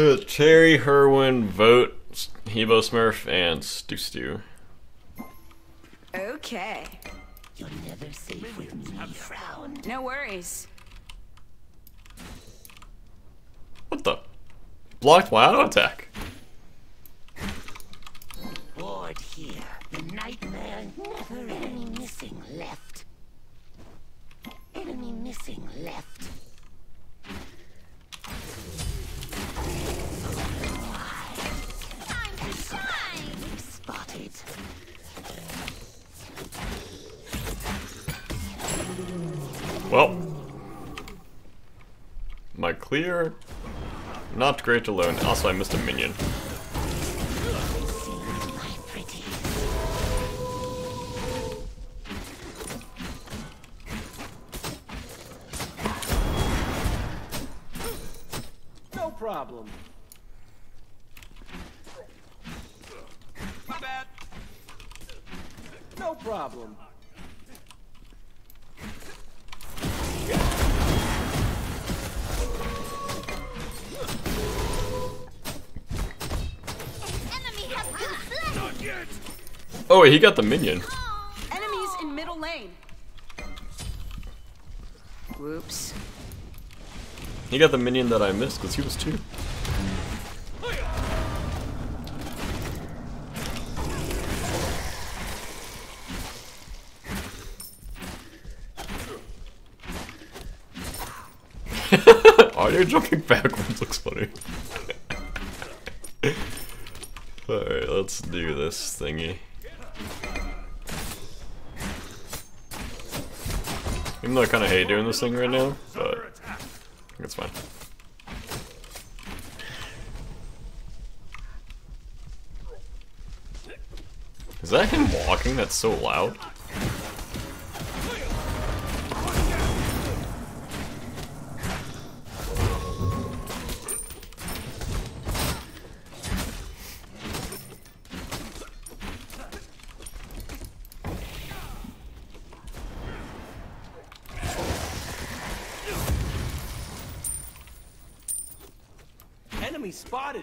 Uh, Cherry, Herwin, Vote, Hebo Smurf, and Stu Stu. Okay. You're never safe with me, Frown. No worries. What the? Blocked my auto attack. Bored here. The nightmare never enemy missing left. Enemy missing left. Well, my clear, not great alone. Also, I missed a minion. No problem. My bad. No problem. Oh, wait, he got the minion. Enemies in middle lane. Whoops. He got the minion that I missed because he was two. Audio jumping backwards looks funny. Alright, let's do this thingy. Even though I kind of hate doing this thing right now, but it's fine. Is that him walking? That's so loud. Enemy spotted.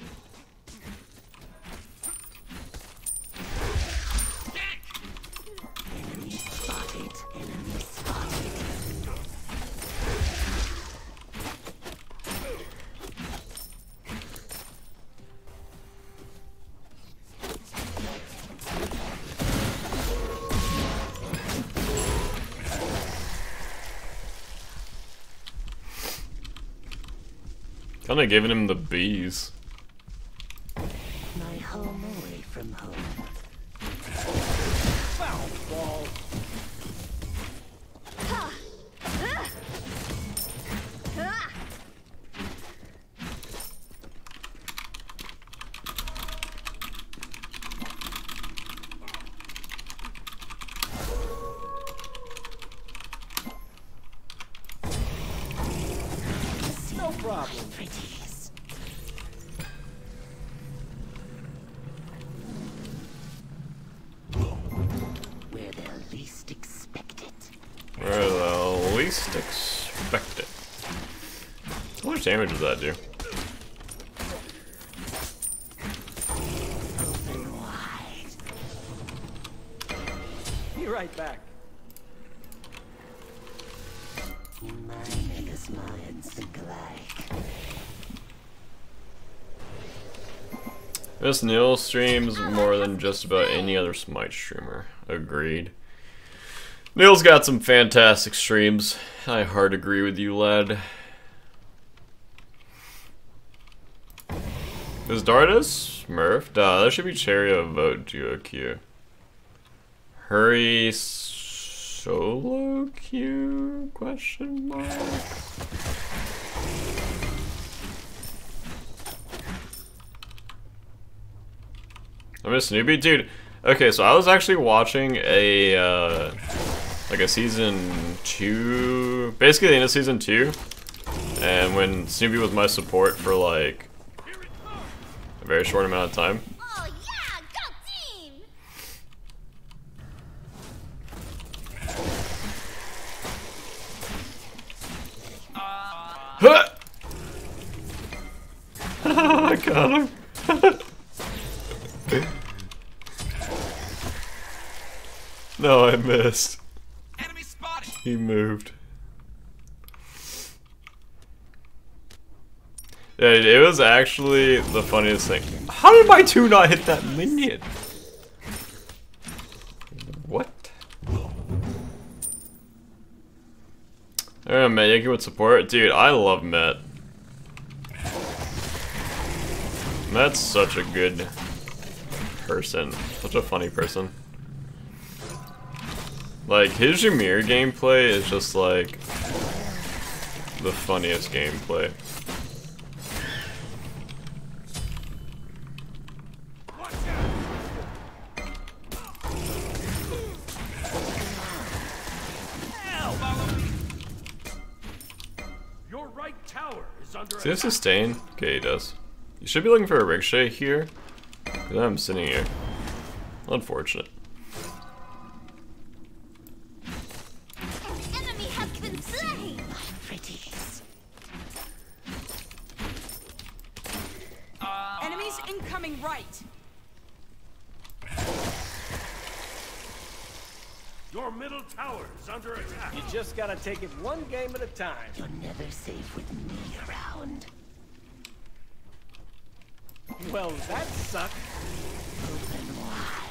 Kinda giving him the bees. Least expect it. How much damage does that do? Be right back. My niggas minds think alike. This Neil streams more than just about any other Smite streamer. Agreed. Neil's got some fantastic streams. I hard agree with you, lad. Is Dardus Smurf? Duh, that should be Cherry of Vote Duo. Hurry solo Q? Question mark. I miss Snoopy, dude. Okay, so I was actually watching a uh, like a season two, basically the end of season two, and when Snoopy was my support for like a very short amount of time. Oh yeah, go team! I got him. no, I missed. Moved. Yeah, it was actually the funniest thing. How did my two not hit that minion? What? Alright, Matt, Yankee with support. Dude, I love Matt. Matt's such a good person. Such a funny person. Like, his Jameer gameplay is just like the funniest gameplay. Your right tower is under Does he have sustain? Okay, he does. You should be looking for a ricochet here. I'm sitting here. Unfortunate. Incoming right. Your middle tower is under attack. You just gotta take it one game at a time. You're never safe with me around. Well, that sucked. Open wide.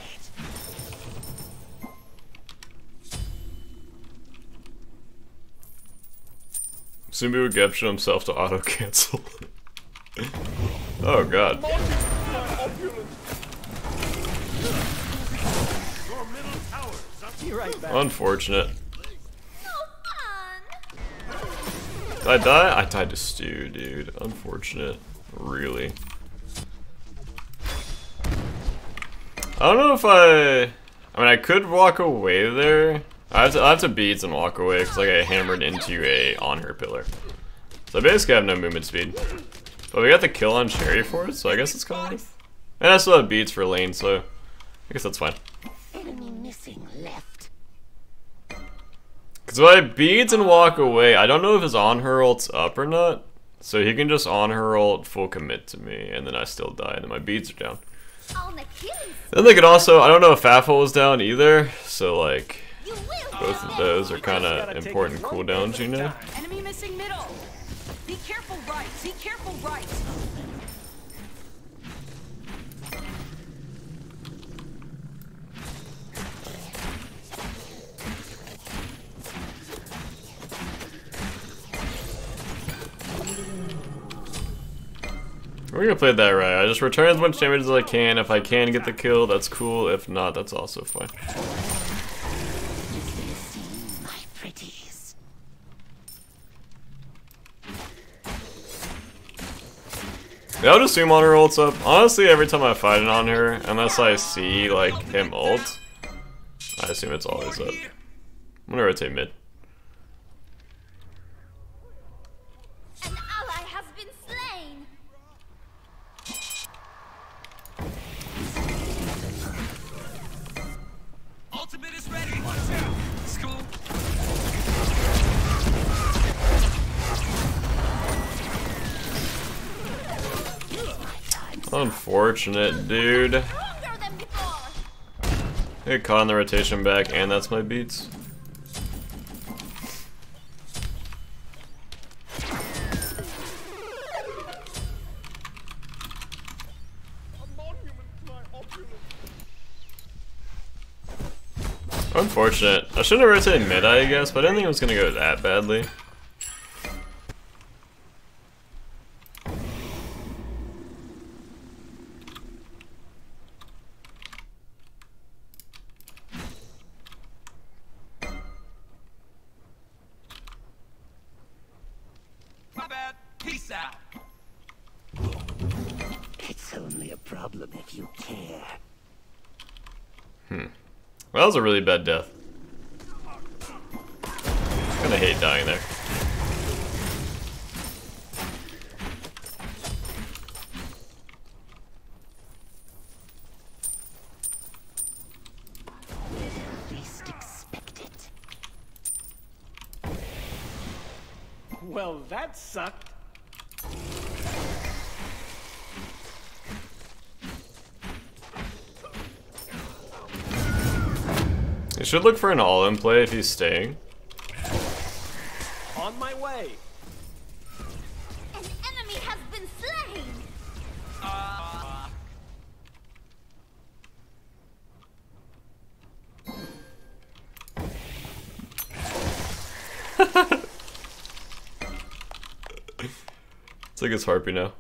Sumbu would capture himself to auto cancel. oh god. Right back. Unfortunate. Oh, Did I die? I died to Stew, dude. Unfortunate. Really. I don't know if I... I mean, I could walk away there. I have to, I have to beads and walk away because I got hammered into a Anhur pillar. So I basically have no movement speed. But we got the kill on Cherry for it, so I guess it's kind of... And I still have beads for lane, so I guess that's fine. Enemy missing left. Because if I beads and walk away, I don't know if his Anhur ult's up or not. So he can just Anhur ult full commit to me, and then I still die, and then my beads are down. On the killing Then they could also, I don't know if Faffle is down either, so like, both of those are kind of important one game cooldowns, at you a know? We're gonna play that right. I just return as much damage as I can. If I can get the kill, that's cool. If not, that's also fine. Yeah, I'll just assume Anhur ult's up. Honestly, every time I fight it Anhur, unless I see like him ult, I assume it's always up. I'm gonna rotate mid. Unfortunate, dude. Get caught in the rotation back, and that's my beads. Unfortunate. I shouldn't have rotated mid, I guess, but I didn't think it was gonna go that badly. Was a really bad death. Kinda hate dying there. Well, that sucked. Should look for an all-in play if he's staying. On my way. An enemy has been slain. It's like it's harpy now.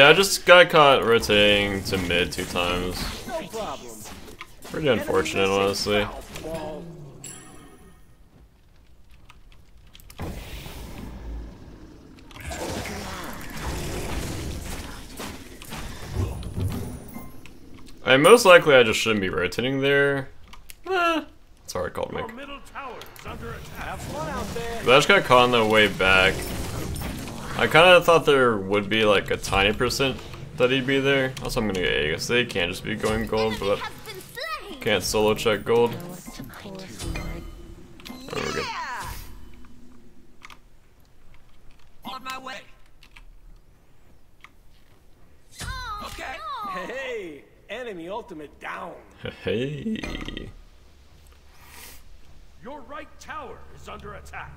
Yeah, I just got caught rotating to mid two times. Pretty unfortunate, honestly. I most likely I just shouldn't be rotating there. Eh, it's hard call to make. tower is under attack. Have fun out there. But I just got caught on the way back. I kind of thought there would be like a tiny percent that he'd be there. Also, I'm gonna get Aegis. They can't just be going gold, but has been slain. can't solo check gold. To. Oh, we're good. On my way. Oh, Okay. Hey, enemy ultimate down. Hey. Your right tower is under attack.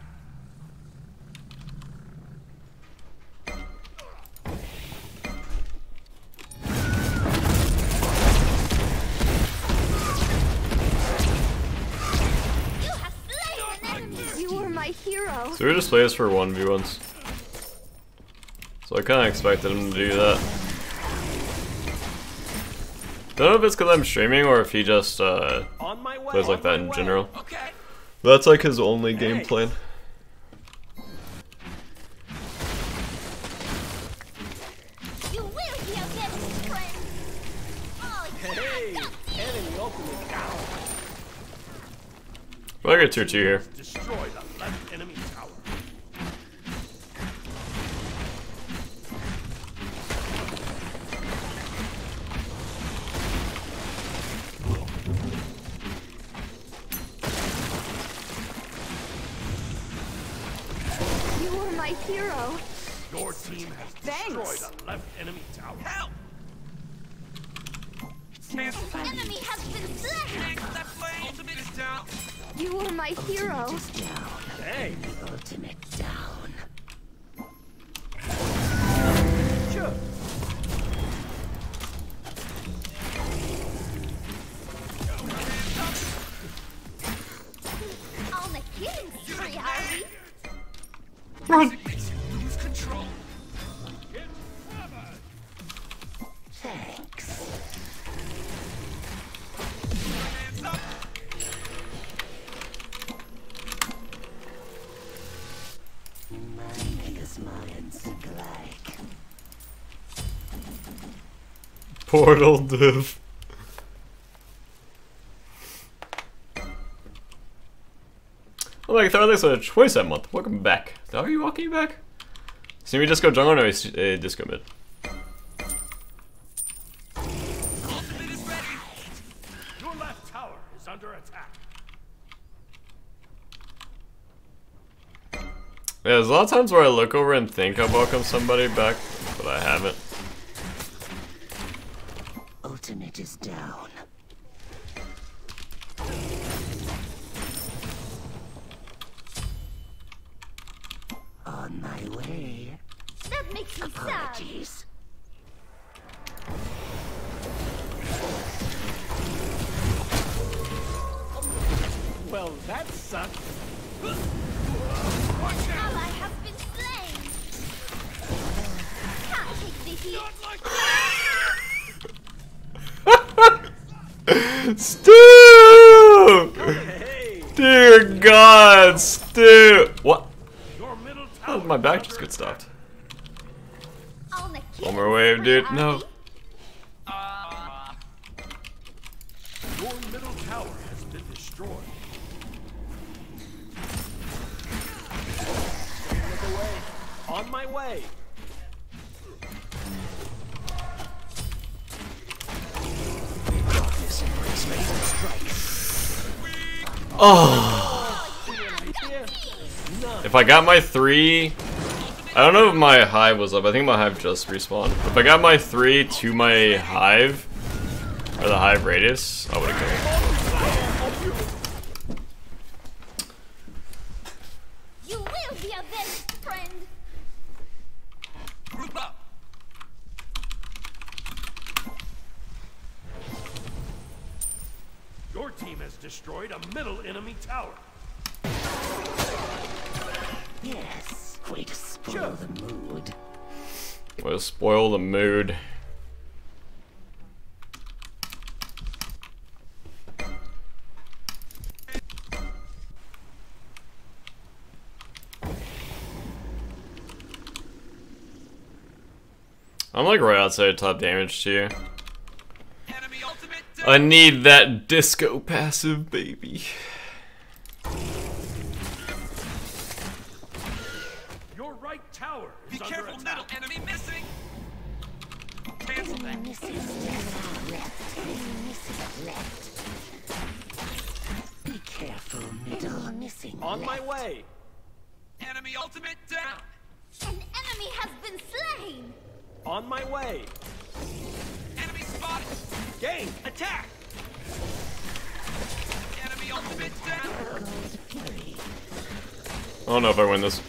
You were my hero. So we just play this for 1v1s. So I kind of expected him to do that. Don't know if it's because I'm streaming or if he just uh, way. plays like that in way. general. Okay. That's like his only game plan. I get tier 2 here. My hero. Down. Hey, Ultimate Portal div. Oh my god, thanks for the 27 month. Welcome back. Are you walking back? See me disco jungle or it's, uh, disco mid? Ultimate is ready. Your left tower is under attack. Yeah, there's a lot of times where I look over and think I welcome somebody back, but I haven't. Stu! Dear God, Stu! What? did my back just attack. stopped? One more wave, dude. No. On my way. Strike. If I got my three, I don't know if my hive was up. I think my hive just respawned. If I got my three to my hive, or the hive radius, I would have killed. You will be avenged, friend. Group up. Your team has destroyed a middle enemy tower. Yes, way to spoil the mood. Will spoil the mood. I'm like right outside top damage too. Enemy ultimate I need that disco passive, baby. Your right tower Be under careful, attack. middle enemy missing. Cancel that. Missing left, missing left. Be careful, middle. Missing On my way. Enemy ultimate down. An enemy has been slain. On my way. Gain. Attack. Enemy ultimate down. I don't know if I win this.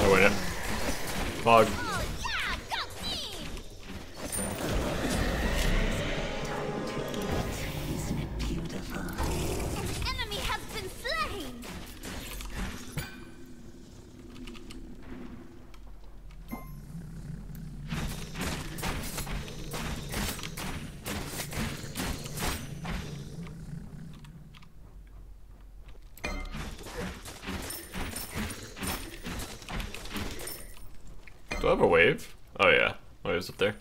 I win it. Fog. Do I have a wave? Oh yeah. Oh, Wave's up there.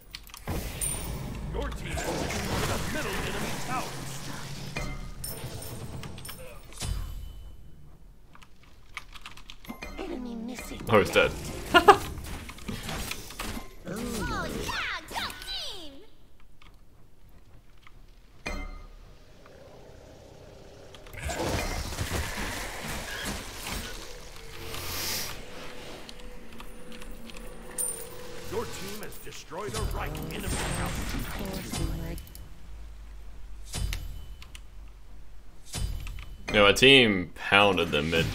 Team pounded them mid.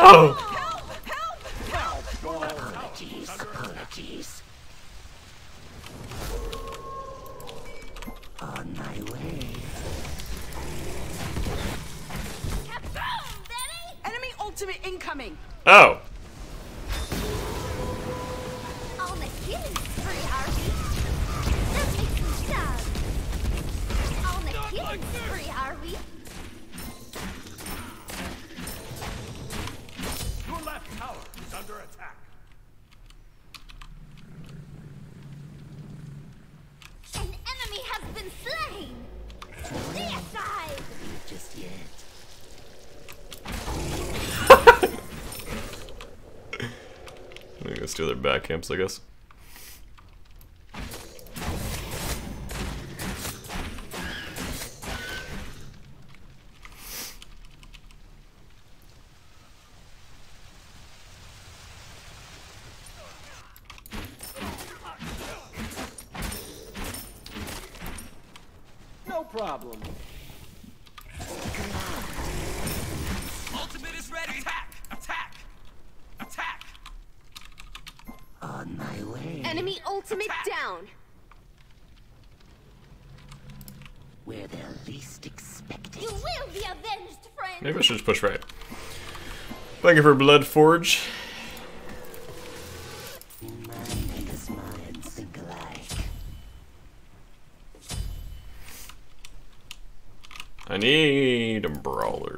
No! Gonna their back camps, I guess. No problem. Ultimate is ready. Attack. Attack. my way. Enemy ultimate down. Where they're least expected. You will be avenged, friend. Maybe I should just push right. You for Blood Forge. I need brawlers.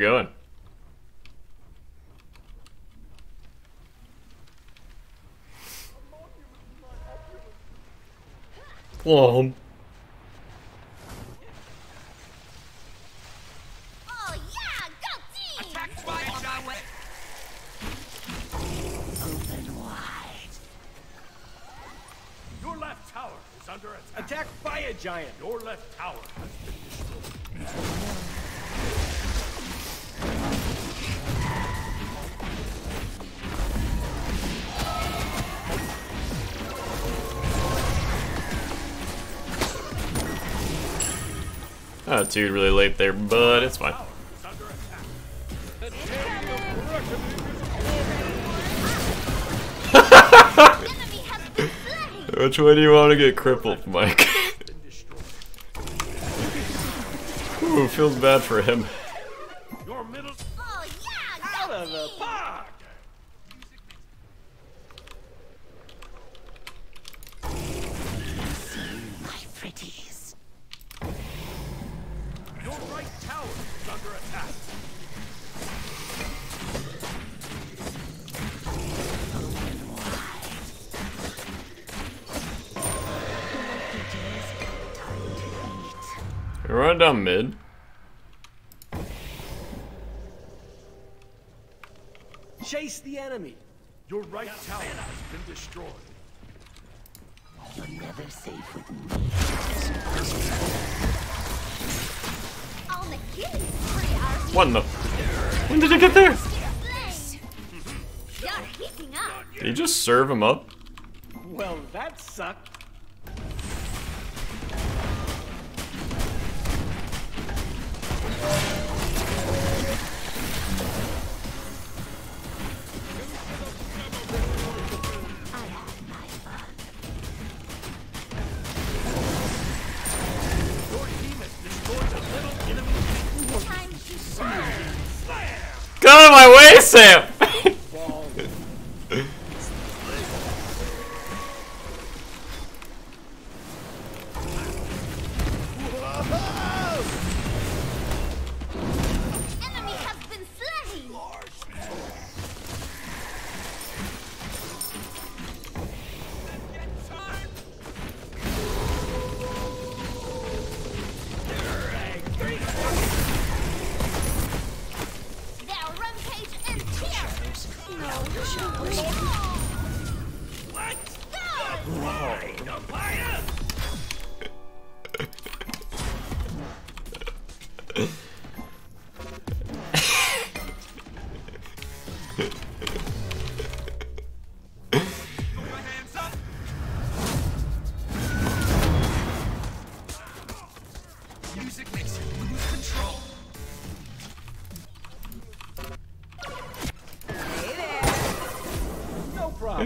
Going? Plum. Oh yeah, go team. Attack fire on open wide. Your left tower is under attack. Attack Fire Giant. Your left tower Ah, dude, really late there, but it's fine. Tower is under attack. Enemy has been slain. Which way do you want to get crippled, Mike? Ooh, feels bad for him. The enemy. Your right tower has been destroyed. You're never safe with me. On the killing spree, are What in the? When did you get there? You're heating up. Did you just serve him up? Well, that sucked. Out of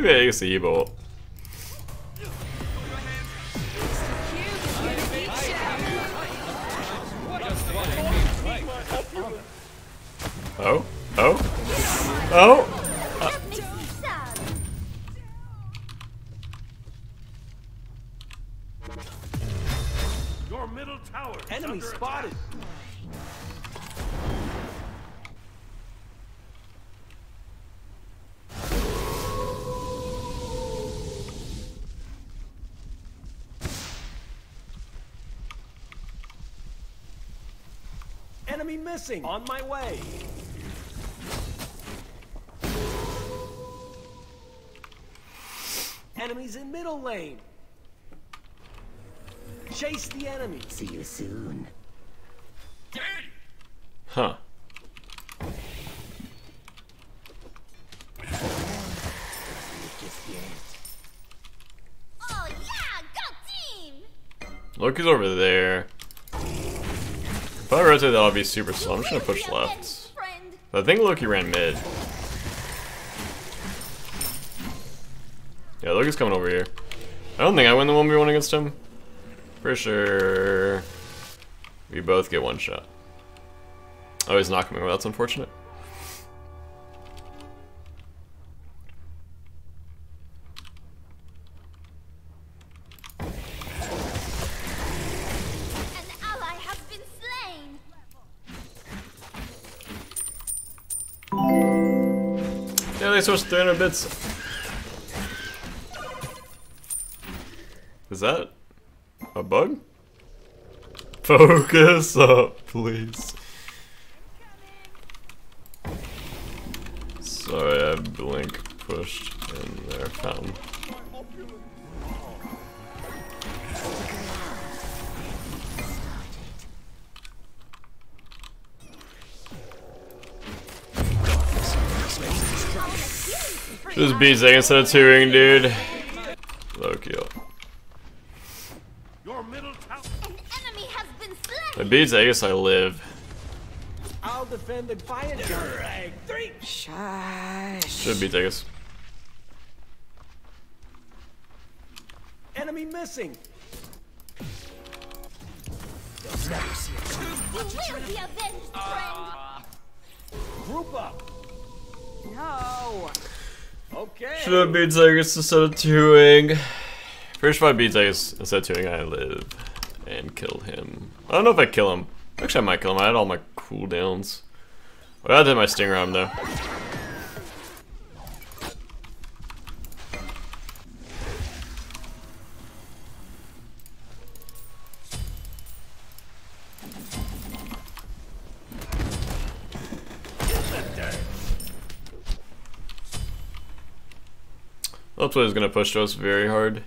Maybe I. missing. On my way. Enemies in middle lane. Chase the enemy. See you soon. Huh. Look yet. Oh yeah, go team! Loki's over there. I rotate that, I'll be super slow. I'm just gonna push left. I think Loki ran mid. Yeah, Loki's coming over here. I don't think I win the 1v1 against him. For sure. We both get one shot. Oh, he's not coming over. That's unfortunate. They 300 bits. Is that a bug? Focus up, please. Sorry, I blink pushed in there. Just beats I instead of touring, dude. Low kill. Your middle tower. An enemy has been If slain. it beats Aegis, I live. I'll defend the fire turret. Three. Should be Aegis. Enemy missing. You will be avenged, friend. Group up. No. Okay. Should have beat Aegis instead of touring. First if I beat Aegis instead of touring, I live. And kill him. I don't know if I kill him. Actually, I might kill him. I had all my cooldowns. Well, I did my stinger on him though. Left is gonna push us very hard.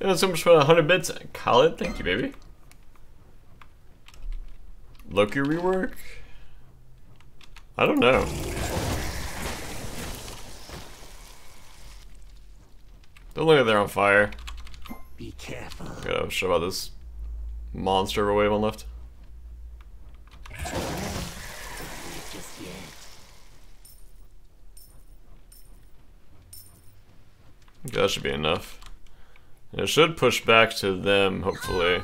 Yeah, so much for 100 bits. Call it. Thank you, baby. Loki rework? I don't know. Don't look like they're on fire. Be careful. Gotta show about this monster of a wave on left. Just yet. Okay, that should be enough. It should push back to them, hopefully.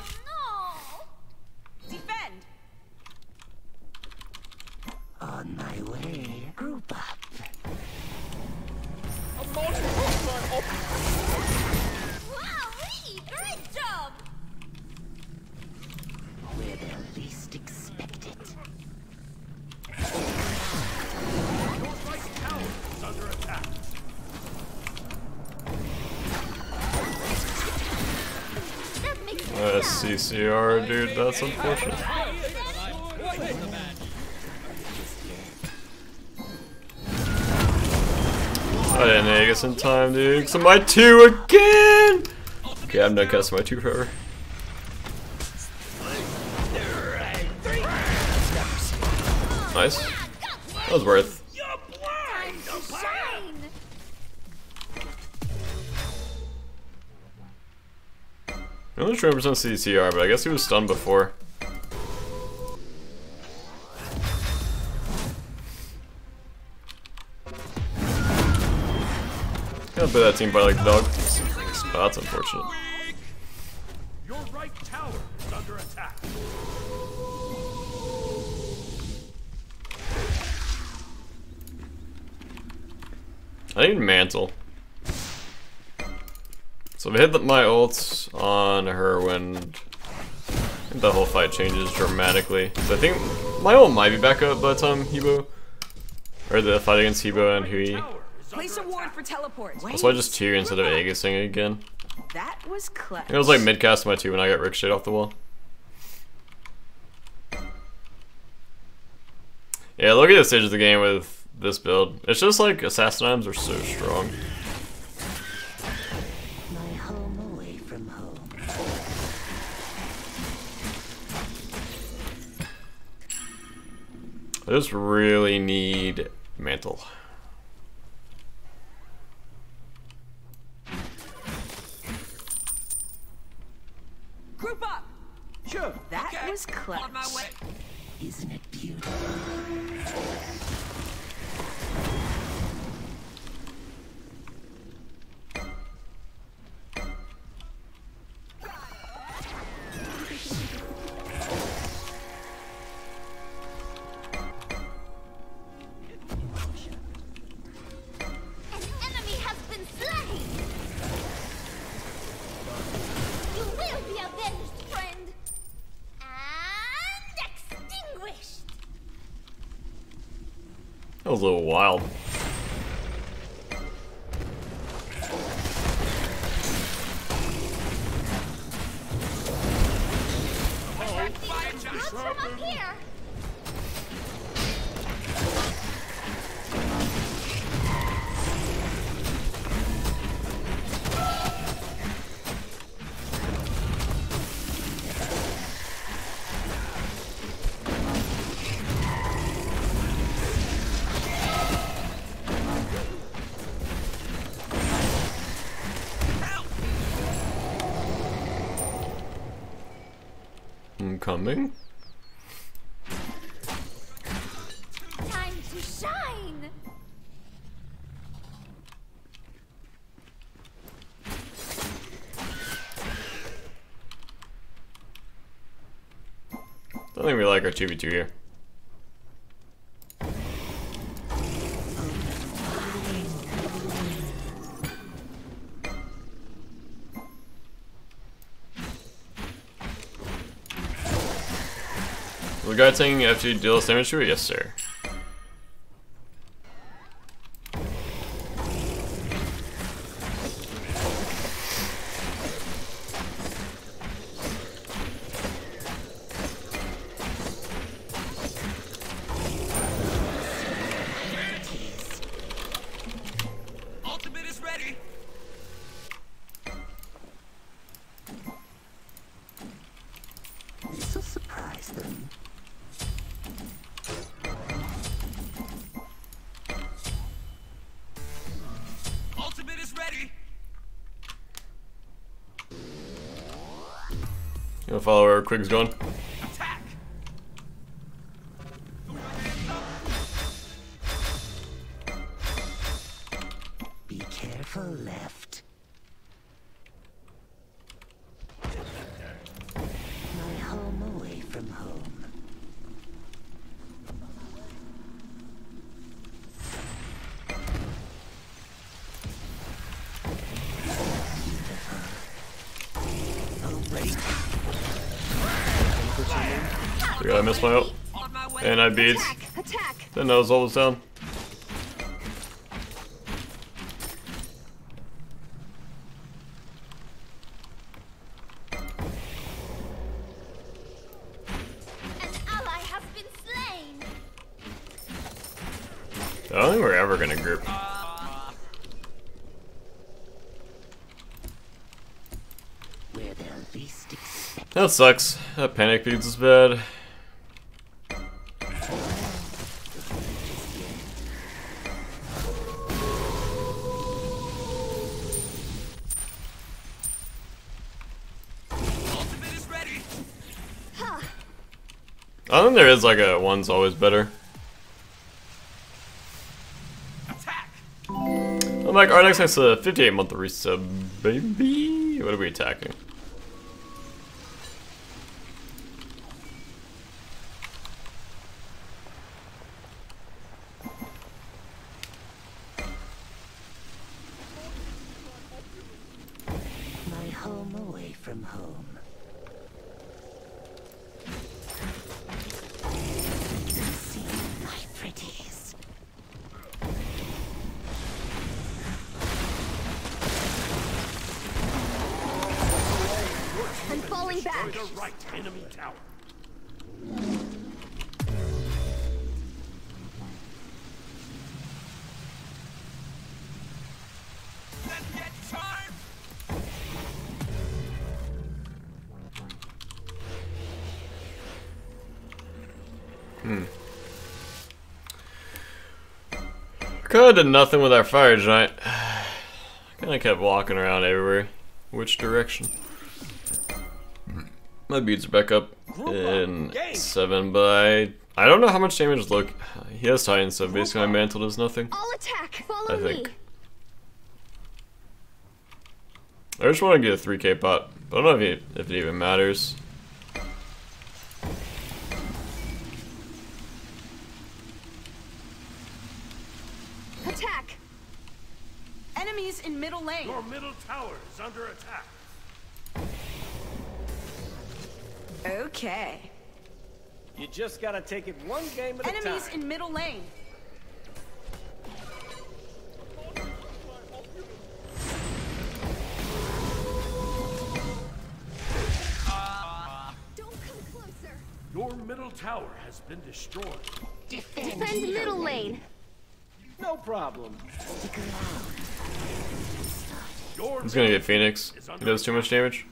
Dude, that's unfortunate. I didn't Aegis in time, dude. Of my two again! Okay, I'm done casting my two forever. Nice. That was worth. He only 20% CCR, but I guess he was stunned before. Gotta play that team by like the dog. Oh, that's unfortunate. Your right tower is under attack. I need mantle. So if I hit my ults on her when the whole fight changes dramatically. So I think my ult might be back up by the time Hebo or the fight against Hebo and Hui. Place a ward for teleport. That's why I just tier instead of Aegising again. That was clever. It was like mid cast my two when I got ricocheted off the wall. Yeah, look at the stage of the game with this build. It's just like assassin items are so strong. I just really need mantle. Coming. Time to shine! Don't think we like our 2v2 here. Guy taking FG deals damage to it? Yes, sir. You wanna follow where Quig's going? My way. And I beat. Attack! Attack! Didn't know was down. An ally has been slain! I don't think we're ever gonna group. Where they'll least expect. That sucks. That panic beads is bad. There is like a one's always better. Attack. I'm like, our next has a 58 month resub, baby. What are we attacking? Kinda did nothing with our fire giant. Kinda kept walking around everywhere. Which direction? My beads are back up in seven, but I I don't know how much damage look he has Titan, so basically my mantle does nothing. I'll attack. I think. me. I just want to get a 3k pot, but I don't know if it, if it even matters. Attack! Enemies in middle lane. Tower is under attack. Okay. You just gotta take it one game at a time. Enemies in middle lane. Don't come closer. Your middle tower has been destroyed. Defend, Defend middle lane. No problem. Your He's gonna get Phoenix. He does too much damage.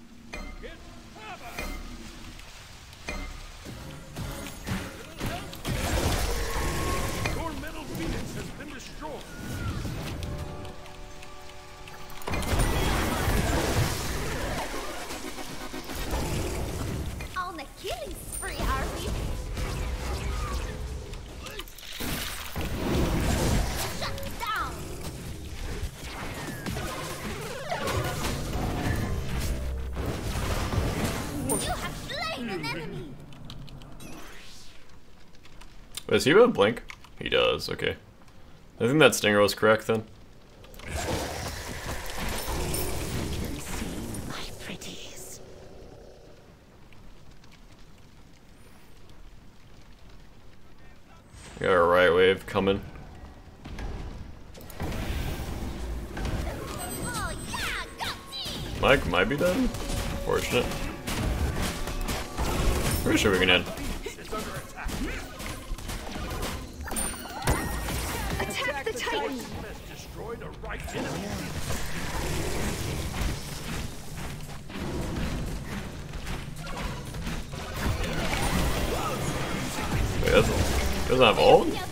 Does he have a blink? He does, okay. I think that stinger was correct then. Titan. Destroyed right enemy. Doesn't have?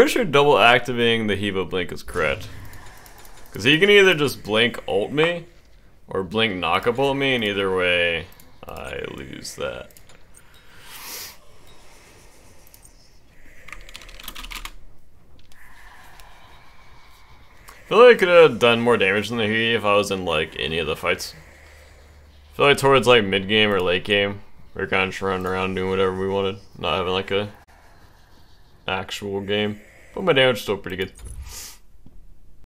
Pretty sure double activating the Heva Blink is correct. Because he can either just blink ult me, or blink knock up ult me, and either way, I lose that. I feel like I could have done more damage than the He if I was in like any of the fights. I feel like towards like mid game or late game, we are kind of just running around doing whatever we wanted, not having like a actual game. But my damage is still pretty good.